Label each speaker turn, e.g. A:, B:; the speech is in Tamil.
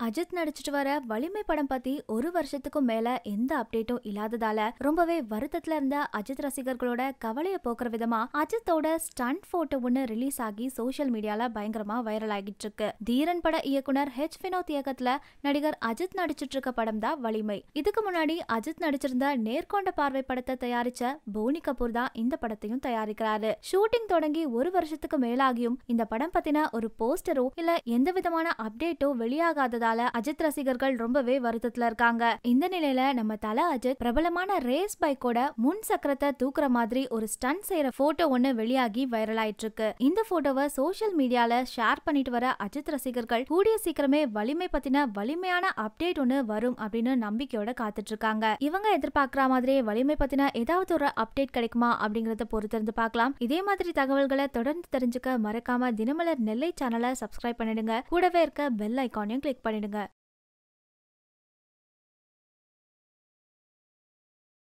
A: அஜித் நடிச்சிட்டு வர வலிமை படம் பத்தி ஒரு வருஷத்துக்கும் மேல எந்த அப்டேட்டும் இல்லாததால ரொம்பவே வருத்தத்துல இருந்த அஜித் ரசிகர்களோட கவலையை போக்குற விதமா அஜித்தோட ஸ்டண்ட் போட்டோ ஒன்னு ரிலீஸ் ஆகி சோஷியல் மீடியால பயங்கரமா வைரல் ஆகிட்டு இருக்கு தீரன் பட இயக்குனர் ஹெச் வினோத் இயக்கத்துல நடிகர் அஜித் நடிச்சிட்டு இருக்க படம் தான் வலிமை. இதுக்கு முன்னாடி அஜித் நடிச்சிருந்த நேர்கொண்ட பார்வை படத்தை தயாரிச்ச போனி கபூர் தான் இந்த படத்தையும் தயாரிக்கிறாரு. ஷூட்டிங் தொடங்கி ஒரு வருஷத்துக்கு மேலாகியும் இந்த படம் பத்தின ஒரு போஸ்டரோ இல்ல எந்த விதமான அப்டேட்டோ வெளியாகாததா போனதால அஜித் ரசிகர்கள் ரொம்பவே வருத்தத்துல இருக்காங்க. இந்த நிலையில நம்ம தல அஜித் பிரபலமான ரேஸ் பைக்கோட முன் சக்கரத்தை தூக்குற மாதிரி ஒரு ஸ்டன் செய்யற போட்டோ ஒண்ணு வெளியாகி வைரல் ஆயிட்டு இருக்கு இந்த போட்டோவை சோசியல் மீடியால ஷேர் பண்ணிட்டு வர அஜித் ரசிகர்கள் கூடிய சீக்கிரமே வலிமை பத்தின வலிமையான அப்டேட் ஒண்ணு வரும் அப்படின்னு நம்பிக்கையோட காத்துட்டு இருக்காங்க. இவங்க எதிர்பார்க்கிற மாதிரியே வலிமை பத்தின ஏதாவது ஒரு அப்டேட் கிடைக்குமா அப்படிங்கறத பொறுத்திருந்து பார்க்கலாம் இதே மாதிரி தகவல்களை தொடர்ந்து தெரிஞ்சுக்க மறக்காம தினமலர் நெல்லை சேனலை சப்ஸ்கிரைப் பண்ணிடுங்க. கூடவே இருக்க பெல் ஐக்கானையும் கிளிக் பண்ணிடுங்க.